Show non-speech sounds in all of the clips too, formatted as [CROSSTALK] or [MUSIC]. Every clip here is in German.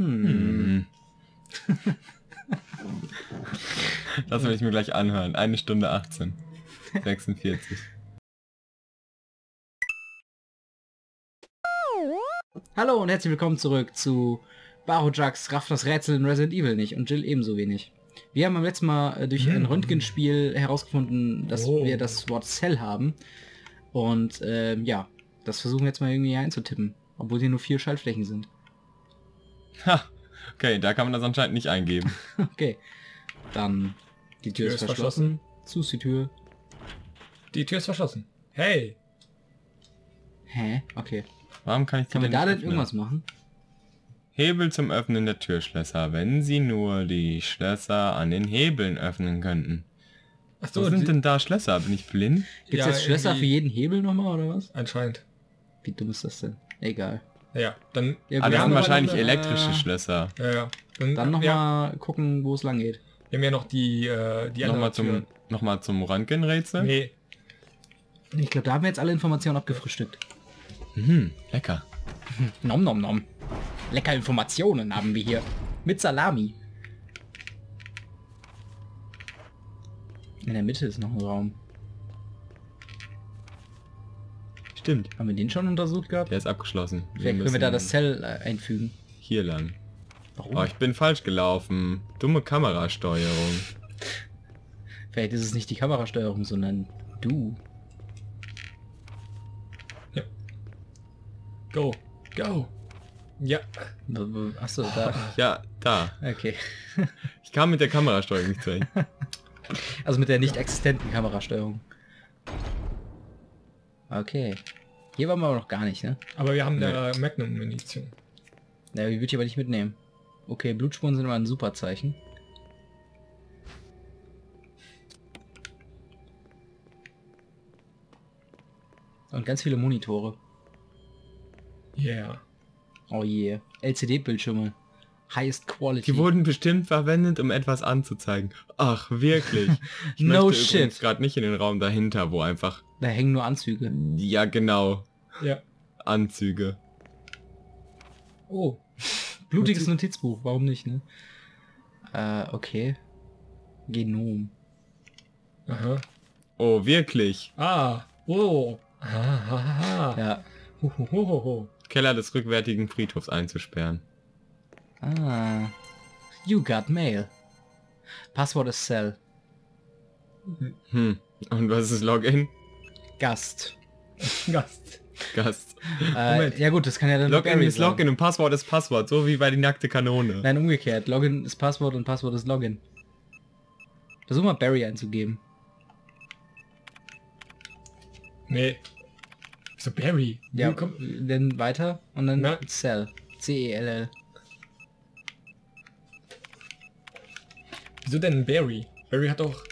Hm. das will ich mir gleich anhören. Eine Stunde 18. 46. Hallo und herzlich willkommen zurück zu Barojax rafft das Rätsel in Resident Evil nicht und Jill ebenso wenig. Wir haben beim letzten Mal äh, durch ein Röntgenspiel herausgefunden, dass Oh. wir das Wort Cell haben. Und ähm, ja, das versuchen wir jetzt mal irgendwie einzutippen. Obwohl hier nur vier Schaltflächen sind. Ha. Okay, da kann man das anscheinend nicht eingeben. [LAUGHS] Okay. Dann die Tür, ist verschlossen. Zu ist die Tür. Die Tür ist verschlossen. Hey! Hä? Okay. Warum kann ich die Können wir denn da nicht denn irgendwas machen? Hebel zum Öffnen der Türschlösser, wenn Sie nur die Schlösser an den Hebeln öffnen könnten. Achso, Wo sind denn da Schlösser? Bin ich blind? Gibt es Ja, jetzt Schlösser für jeden Hebel nochmal oder was? Anscheinend. Wie dumm ist das denn? Egal. Ja, dann... Ja, Ah, wir das haben sind aber wahrscheinlich noch, äh, elektrische Schlösser. Ja, ja. Dann, Dann ja, nochmal gucken, wo es lang geht. Wir haben ja noch die, äh, die Nochmal andere zum, Tür. noch mal zum Röntgenrätsel. Nee, Ich glaube, da haben wir jetzt alle Informationen abgefrühstückt. Hm, lecker. [LAUGHS] Nom nom nom. Lecker Informationen haben wir hier. Mit Salami. In der Mitte ist noch ein Raum. Stimmt. Haben wir den schon untersucht gehabt? Der ist abgeschlossen. Vielleicht können wir da das Cell äh, einfügen. Hier lang. Warum? Oh, ich bin falsch gelaufen. Dumme Kamerasteuerung. Vielleicht ist es nicht die Kamerasteuerung, sondern du. go. Go. Ja. Achso, da. [LAUGHS] Ja, da. Okay. Ich kam mit der Kamerasteuerung nicht zurecht. [LAUGHS] Also mit der nicht existenten Kamerasteuerung. Okay. Hier waren wir aber noch gar nicht, ne? Aber wir haben da Magnum-Munition. Ja, die würde ich aber nicht mitnehmen. Okay, Blutspuren sind immer ein super Zeichen. Und ganz viele Monitore. Yeah. Oh je. LCD-Bildschirme. Highest Quality. Die wurden bestimmt verwendet, um etwas anzuzeigen. Ach, wirklich. [LAUGHS] Ich No möchte shit. gerade nicht in den Raum dahinter, wo einfach... Da hängen nur Anzüge. Ja, genau. Ja. Anzüge. Oh. Blutiges Notizbuch, warum nicht, ne? Äh, okay. Genom. Aha. Oh, wirklich. Ah. Oh. Ah, ah, ah. Ja. Hohohoho. Keller des rückwärtigen Friedhofs einzusperren. Ah. You got mail. Passwort ist Cell. Hm. Und was ist Login? Gast. [LAUGHS] Gast. Gast. Äh, Moment. ja gut, das kann ja dann Login ist. Login und Passwort ist Passwort, so wie bei die nackte Kanone. Nein, umgekehrt. Login ist Passwort und Passwort ist Login. Versuch mal Barry einzugeben. Nee. So Barry. Ja, Wie kommt- dann weiter und dann Na? Cell. C-E-L-L. Wieso denn Barry? Barry hat doch...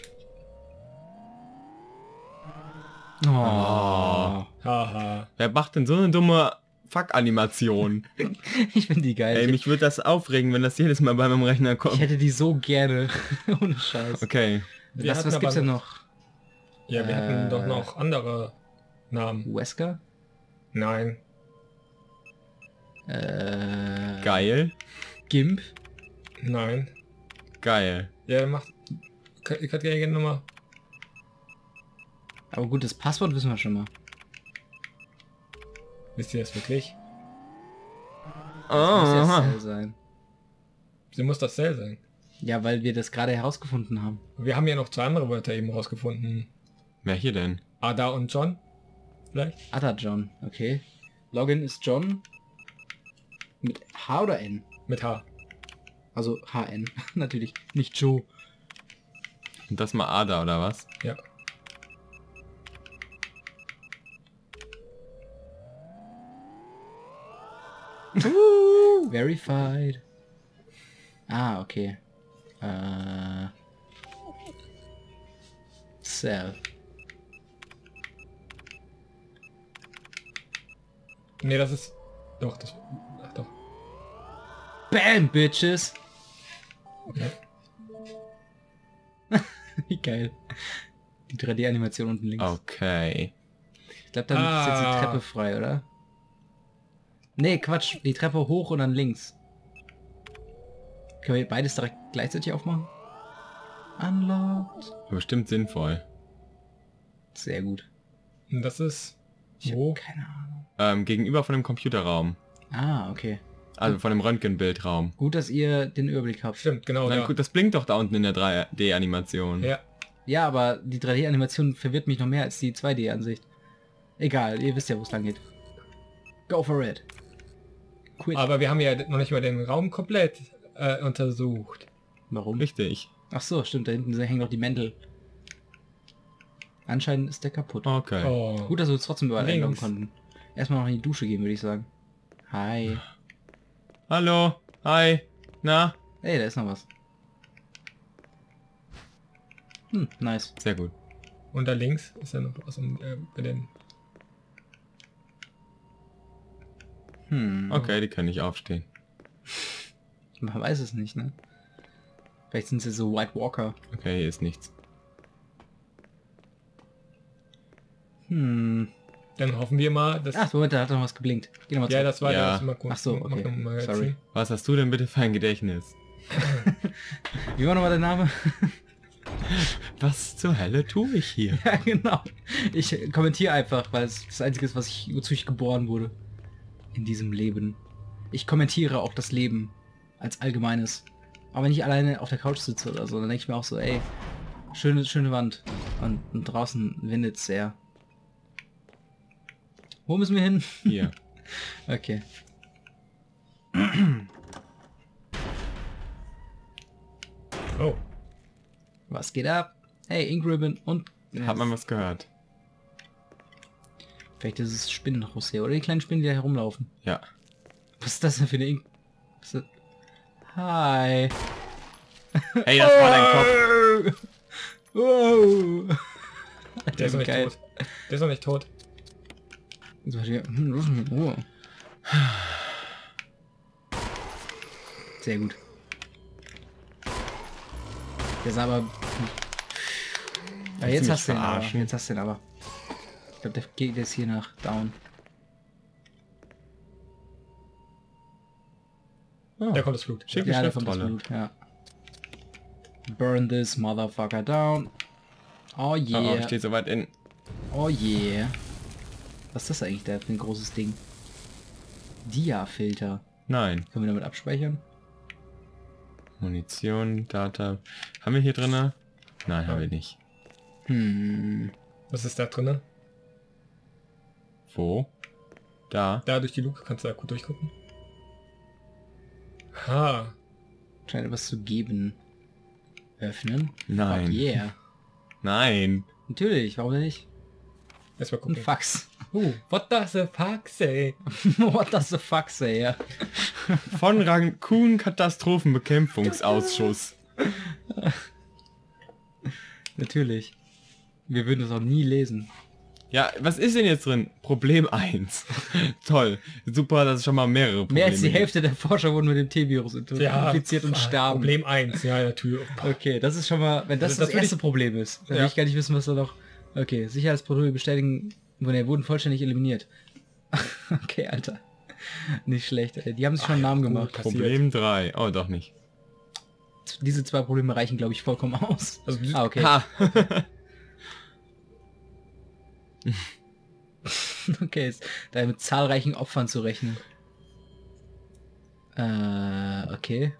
Oh. Haha. Wer macht denn so eine dumme Fuck-Animation? [LAUGHS] Ich finde die geil. Ey, ich, mich würde das aufregen, wenn das jedes Mal bei meinem Rechner ich kommt. hätte die so gerne. [LAUGHS] Ohne Scheiß. Okay. Wir Was, was gibt's denn noch-? Ja, wir Äh. hatten doch noch andere Namen. Wesker? Nein. Äh, Geil. Gimp? Nein. Geil. Ja, macht... Ich kann gerne nochmal... Aber gut, das Passwort wissen wir schon mal. Wisst ihr das wirklich? Das muss ja Oh. Cell sein. Sie muss das Cell sein. Ja, weil wir das gerade herausgefunden haben. Wir haben ja noch zwei andere Wörter eben rausgefunden. Wer hier denn? Ada und John? Vielleicht? Ada John, okay. Login ist John. Mit H oder N? Mit H. Also HN, [LAUGHS] natürlich. Nicht Joe. Und das mal Ada oder was? Ja. Verified. Ah, okay. Äh. Cell. Nee, das ist... Doch, das... Ach doch. Bam, Bitches! Okay. [LAUGHS] Wie geil. Die 3D-Animation unten links. Okay. Ich glaube, damit ist jetzt die Ah. Treppe frei, oder? Nee, Quatsch. Die Treppe hoch und dann links. Können wir beides direkt gleichzeitig aufmachen? Unlocked. Bestimmt sinnvoll. Sehr gut. Und das ist... Ich Wo? keine Ahnung. Ähm, gegenüber von dem Computerraum. Ah, okay. Also von dem Röntgenbildraum. Gut, dass ihr den Überblick habt. Stimmt, genau Na da. gut, das blinkt doch da unten in der 3D-Animation. Ja. Ja, aber die 3D-Animation verwirrt mich noch mehr als die 2D-Ansicht. Egal, ihr wisst ja, wo es lang geht. Go for it. Quit. Aber wir haben ja noch nicht mal den Raum komplett äh, untersucht. Warum? Richtig. Ach so, stimmt, da hinten hängen noch die Mäntel. Anscheinend ist der kaputt. Okay. Oh. Gut, dass wir uns trotzdem überall einloggen konnten. Erstmal noch in die Dusche gehen, würde ich sagen. Hi. Hallo. Hi. Na? Ey, da ist noch was. Hm, nice. Sehr gut. Und da links ist ja noch was um, äh, bei den... Hm. Okay, die können nicht aufstehen. Man weiß es nicht, ne? Vielleicht sind sie so White Walker. Okay, hier ist nichts. Hm. Dann hoffen wir mal, dass... Ach, Moment, da hat noch was geblinkt. Geh nochmal ja, zurück. das war Ja. das Magazin. Ach so, okay. Magazin. Sorry. Was hast du denn bitte für ein Gedächtnis? [LAUGHS] [LAUGHS] Wie war nochmal der Name? [LAUGHS] Was zur Hölle tue ich hier? ja, genau. Ich kommentiere einfach, weil es das Einzige ist, was ich, wozu ich geboren wurde. In diesem Leben. Ich kommentiere auch das Leben als allgemeines. Aber wenn ich alleine auf der Couch sitze oder so, dann denke ich mir auch so, ey, schöne, schöne Wand. Und, und draußen windet es sehr. Wo müssen wir hin? Hier. [LAUGHS] Okay. Oh. Was geht ab? Hey, Ink Ribbon und... Hat man was gehört? Vielleicht ist es Spinnenruss hier. Oder die kleinen Spinnen, die da herumlaufen. Ja. Was ist das denn für eine ist das? Hi. [LAUGHS] Hey, das war dein Kopf. [LAUGHS] Wow. Der ist noch nicht geil. tot. Der ist noch nicht tot. Jetzt war hier- hm, in. Sehr gut. Der sah aber... Ja, jetzt hast du ihn aber. Jetzt hast du ihn aber. Ich glaube, der geht jetzt hier nach down. Oh. Da kommt das Blut. Schicke Ja, da kommt das Schriftrolle. Blut, ja. Burn this motherfucker down. Oh Oh, yeah. steht so weit in. Oh yeah. Was ist das eigentlich da für ein großes Ding? Dia-Filter. Nein. Können wir damit abspeichern? Munition, Data. Haben wir hier drinne? Nein, haben wir nicht. Hm. Was ist da drinnen? Wo? Da. Da durch die Luke kannst du da gut durchgucken. Ha. Scheint etwas zu geben. Öffnen? Nein. Fuck yeah. Nein. Natürlich, warum denn nicht? Erstmal Ein gucken. Fax. Uh, what does the fuck say? [LAUGHS] What does the fuck say, ja. Von Rankun Katastrophenbekämpfungsausschuss. Natürlich. Wir würden das auch nie lesen. Ja, was ist denn jetzt drin? Problem 1. [LAUGHS] Toll. Super, dass es schon mal mehrere Probleme Mehr als die gibt. Hälfte der Forscher wurden mit dem T-Virus infiziert und starben. Problem 1, ja, natürlich. [LAUGHS] Okay, das ist schon mal, wenn das Also das, das erste ich- Problem ist, dann Ja. will ich gar nicht wissen, was da noch... Okay, Sicherheitsprotokolle bestätigen, wurde, wurden vollständig eliminiert. [LAUGHS] okay, Alter. Nicht schlecht, ey. Die haben sich schon einen Namen gut. gemacht. Problem 3. Oh, doch nicht. Diese zwei Probleme reichen, glaube ich, vollkommen aus. Also, Ah, okay. [LAUGHS] Okay, ist da mit zahlreichen Opfern zu rechnen. Äh, okay.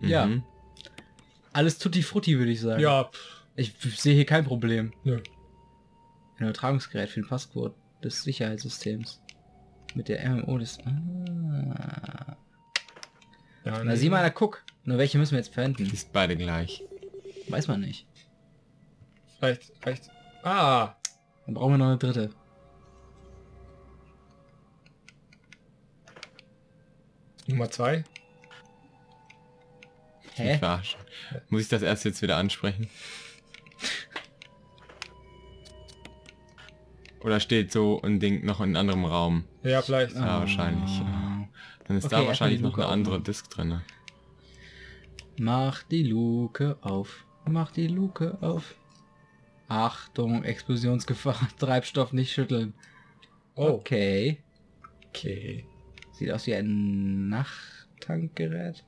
Ja. Mhm. Alles tutti frutti, würde ich sagen. ja, Ich sehe hier kein Problem. nö. Ein Übertragungsgerät für den Passcode des Sicherheitssystems. Mit der MMO des... Ah. Ja, Na sieh mal, da guck. Nur welche müssen wir jetzt verwenden? Die ist beide gleich. Weiß man nicht. Vielleicht, vielleicht. Ah, Dann brauchen wir noch eine dritte. Nummer 2. Mich Hä? verarschen. Muss ich das erst jetzt wieder ansprechen? Oder steht so ein Ding noch in einem anderen Raum? Ja, vielleicht. Ja, wahrscheinlich. Ah. Dann ist Okay, da wahrscheinlich noch eine andere aufmachen. Disk drin. Mach die Luke auf. Mach die Luke auf. Achtung, Explosionsgefahr. [LAUGHS] Treibstoff nicht schütteln. Oh, Okay. okay. Sieht aus wie ein Nachttankgerät.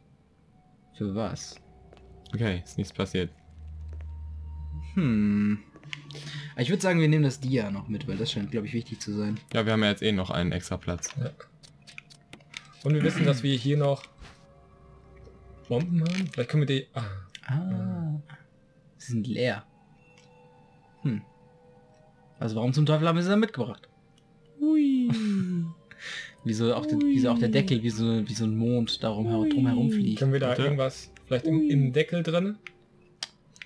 Für was? Okay, ist nichts passiert. Hm. Ich würde sagen, wir nehmen das Dia noch mit, weil das scheint, glaube ich, wichtig zu sein. Ja, wir haben ja jetzt eh noch einen extra Platz. Ja. Und wir wissen, dass wir hier noch Bomben haben. Vielleicht können wir die... Ah, Ah. Sie sind leer. Hm. Also warum zum Teufel haben wir sie dann mitgebracht? Hui. [LAUGHS] Wieso auch, der, wieso auch der Deckel, wie so, wie so ein Mond darum her drum herum fliegt. können wir da Warte. irgendwas... Vielleicht im, im Deckel drin?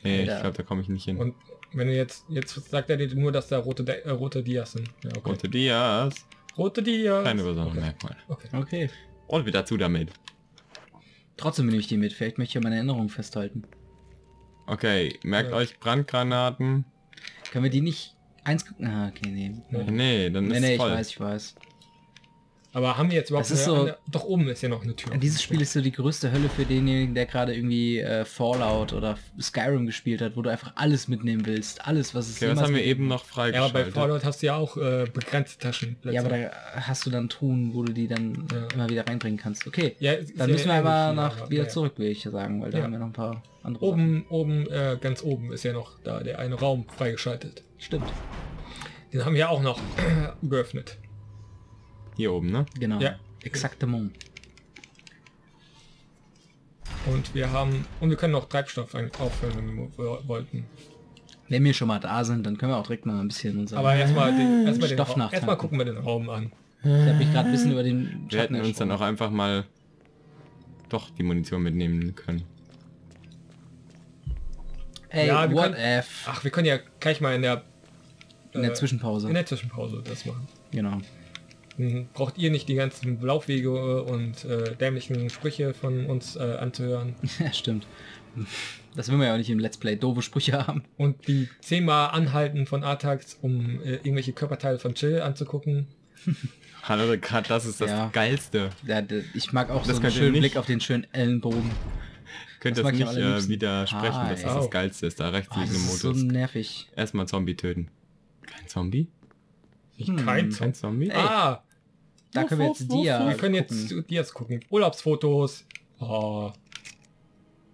Nee, ich Alter. glaube, da komme ich nicht hin. Und wenn du jetzt... Jetzt sagt er dir nur, dass da rote, De äh, rote Dias sind. Ja, okay. Rote Dias. Rote Dias. Keine besonderen okay. Merkmale. okay. Okay. Und wieder zu damit. Trotzdem nehme ich die mit. Vielleicht möchte ich ja meine Erinnerung festhalten. Okay, merkt Ja. euch Brandgranaten. Können wir die nicht eins... Ah, okay, nee. Nee. Nee, dann Nee, ist nee, es ich voll. weiß, ich weiß. Aber haben wir jetzt überhaupt... Das ist eine- so- eine, doch oben ist ja noch eine Tür. Dieses Spiel ist so die größte Hölle für denjenigen, der gerade irgendwie äh, Fallout oder Skyrim gespielt hat, wo du einfach alles mitnehmen willst. Alles, was es Okay, jemals haben wir eben noch Ja, aber bei freigeschaltet? Fallout hast du ja auch äh, begrenzte Taschenplätze. Ja, aber da hast du dann Truhen, wo du die dann Ja. immer wieder reinbringen kannst. Okay, Ja, dann ja müssen wir aber nach aber wieder naja. zurück, will ich sagen, weil da Ja. haben wir noch ein paar andere Oben, oben, äh, ganz oben ist ja noch da der eine Raum freigeschaltet. Sachen. Stimmt, Den haben wir auch noch [CLEARS THROAT] geöffnet. Hier oben, ne? genau. Ja. Exaktement. Und wir haben, und wir können noch Treibstoff ein- auffüllen, wenn wir wo- wollten. Wenn wir schon mal da sind, dann können wir auch direkt mal ein bisschen unser... Aber erstmal den, erstmal den Stoff nachtanken. erstmal gucken wir den Raum an. ich habe mich gerade ein bisschen über den Wir hätten uns dann auch einfach mal doch die Munition mitnehmen können. Ey, Ja, what können- if? Ach, wir können ja gleich mal in der In der äh, Zwischenpause. in der Zwischenpause das machen. genau. Braucht ihr nicht die ganzen Laufwege und äh, dämlichen Sprüche von uns äh, anzuhören [LAUGHS] Ja, stimmt. Das will man ja auch nicht im Let's Play doofe Sprüche haben. und die zehnmal anhalten von Artax, um äh, irgendwelche Körperteile von Chill anzugucken. [LAUGHS] Hallo, gerade das ist das Ja. Geilste. Ja, ich mag auch Das so einen schönen Blick auf den schönen Ellenbogen. Könnt Das das nicht äh, widersprechen, Hi. dass das Oh. das Geilste ist. Da rechts Oh, liegt das ein ist so Modus. nervig. Erstmal Zombie töten. Kein Zombie? Ich Hm. kein Kein Zombie? Ey. Ah, Da können wir jetzt wuff, Dia wir können jetzt die jetzt gucken. Urlaubsfotos. Oh.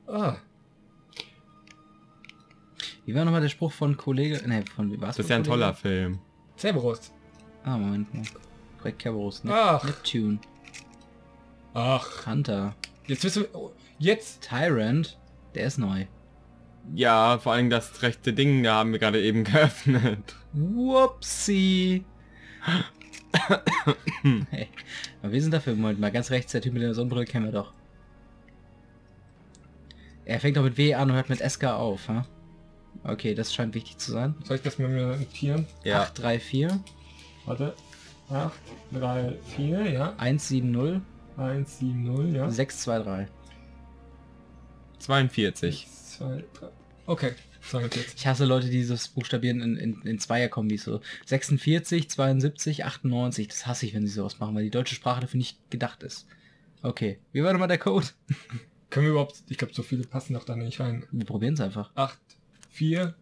Ah, Wie war nochmal der Spruch von Kollege? Ne, von wie war's? Das ist ja ein toller Film. Cerberus. Ah, Moment mal. Projekt Kerberos. Ne? Ach. Neptune. Ach, Hunter. jetzt wissen wir. oh, Jetzt. Tyrant. Der ist neu. Ja, vor allem das rechte Ding, da haben wir gerade eben [LAUGHS] geöffnet. Whoopsie. Hey. [COUGHS] Aber wir sind dafür. Moment mal, ganz rechts, der Typ mit der Sonnenbrille kennen wir doch. Er fängt doch mit W an und hört mit SK auf, ha? Okay, das scheint wichtig zu sein. Soll ich das mit mir notieren? 834 Warte. 8, 3, 4, ja. 170 1, 7, 0, ja. 623. 42. 2, 3. Okay, 42. Ich hasse Leute, die das buchstabieren in, in, in Zweierkombis so. 46, 72, 98. Das hasse ich, wenn sie sowas machen, weil die deutsche Sprache dafür nicht gedacht ist. Okay, wie war nochmal der Code? [LAUGHS] Können wir überhaupt, ich glaube, so viele passen doch da nicht rein. Wir probieren es einfach. 8, 4,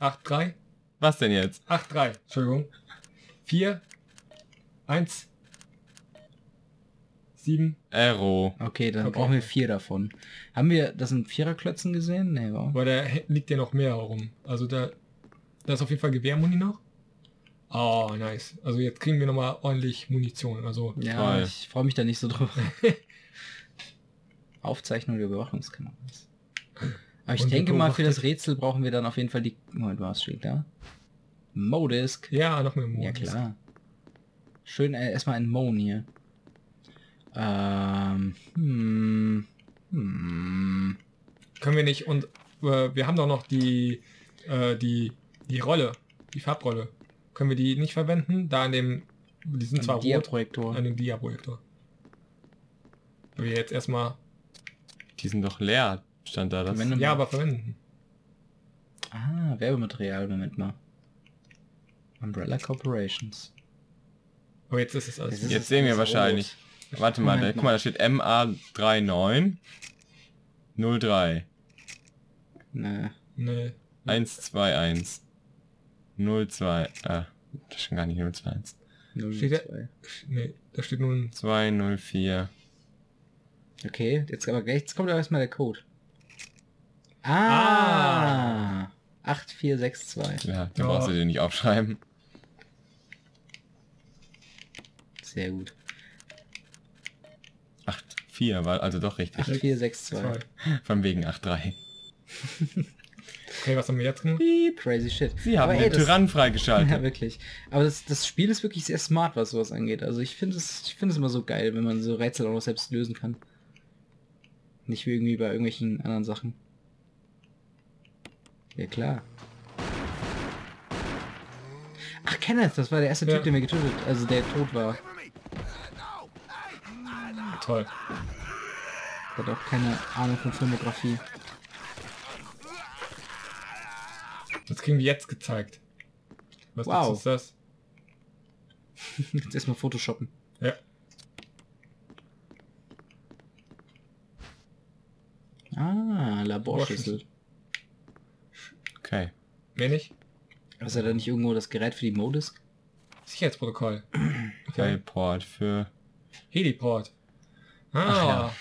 8, 3, Was denn jetzt? 8, 3, Entschuldigung. 4, 1, 7, Aero. Okay, dann Okay. brauchen wir vier davon. Haben wir das in Viererklötzen gesehen? Nee, warum? aber da liegt ja noch mehr rum. Also da, da ist auf jeden Fall Gewehrmuni noch. Oh, nice. Also jetzt kriegen wir nochmal ordentlich Munition. Also Ja, Toll. ich freue mich da nicht so drüber. [LAUGHS] Aufzeichnung der Überwachungskameras. Aber ich Und denke mal, für das Rätsel brauchen wir dann auf jeden Fall die... Moment, was steht da? Modisk. ja, noch mehr Ja, Modus. klar. Schön äh, erstmal ein Moan hier. Ähm, hm, hm. Können wir nicht und äh, wir haben doch noch die äh, die die Rolle, die Farbrolle. Können wir die nicht verwenden? Da an dem die sind zwar Ein rot Dia-Projektor. an dem Dia-Projektor. Wir jetzt erstmal Die sind doch leer, stand da das. Ja, aber verwenden. Ah, Werbematerial, Moment mal. Umbrella Corporations. Aber jetzt ist es alles. Das ist- Jetzt sehen wir wahrscheinlich. Warte mal, da, Moment guck mal, da steht MA39 03 Ne. nee. 121 02 äh, das ist schon gar nicht 021 Steht da- 02. Nee, da steht nun 204. Okay, jetzt aber gleich, jetzt kommt aber erstmal der Code. Ah! 8462. Ja, da Ja. brauchst du dir nicht aufschreiben. Sehr gut. 8,4 war also doch richtig. 8462. zwei. Von wegen 8,3. Okay, was haben wir jetzt gemacht? Crazy shit. Sie haben Aber den ey, das- Tyrann [LAUGHS] Ja, freigeschaltet. wirklich. Aber das, das Spiel ist wirklich sehr smart, was sowas angeht. Also ich finde es, ich finde es immer so geil, wenn man so Rätsel auch noch selbst lösen kann. Nicht wie irgendwie bei irgendwelchen anderen Sachen. Ja klar. Ach, Kenneth, das war der erste Ja. Typ, den wir getötet, also der tot war. Toll. Hat auch keine Ahnung von Filmografie. Das kriegen wir jetzt gezeigt. Was Wow. ist das? [LAUGHS] Jetzt erstmal Photoshoppen. Ja. Ah, Laborschlüssel. Okay. Mehr nicht? Ist ja da nicht irgendwo das Gerät für die Modisk? Sicherheitsprotokoll. [CLEARS THROAT] Okay. Teleport für... Heliport. Ah, Ach ja.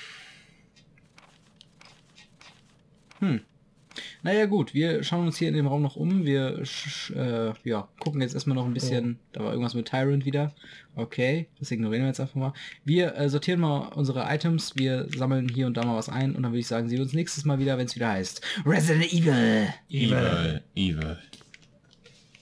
Hm. Naja gut, wir schauen uns hier in dem Raum noch um. Wir sch äh, ja, gucken jetzt erstmal noch ein bisschen. Da war irgendwas mit Tyrant wieder. Okay, das ignorieren wir jetzt einfach mal. Wir äh, sortieren mal unsere Items. Wir sammeln hier und da mal was ein. Und dann würde ich sagen, sehen wir uns nächstes Mal wieder, wenn es wieder heißt Resident Evil. Evil. Evil.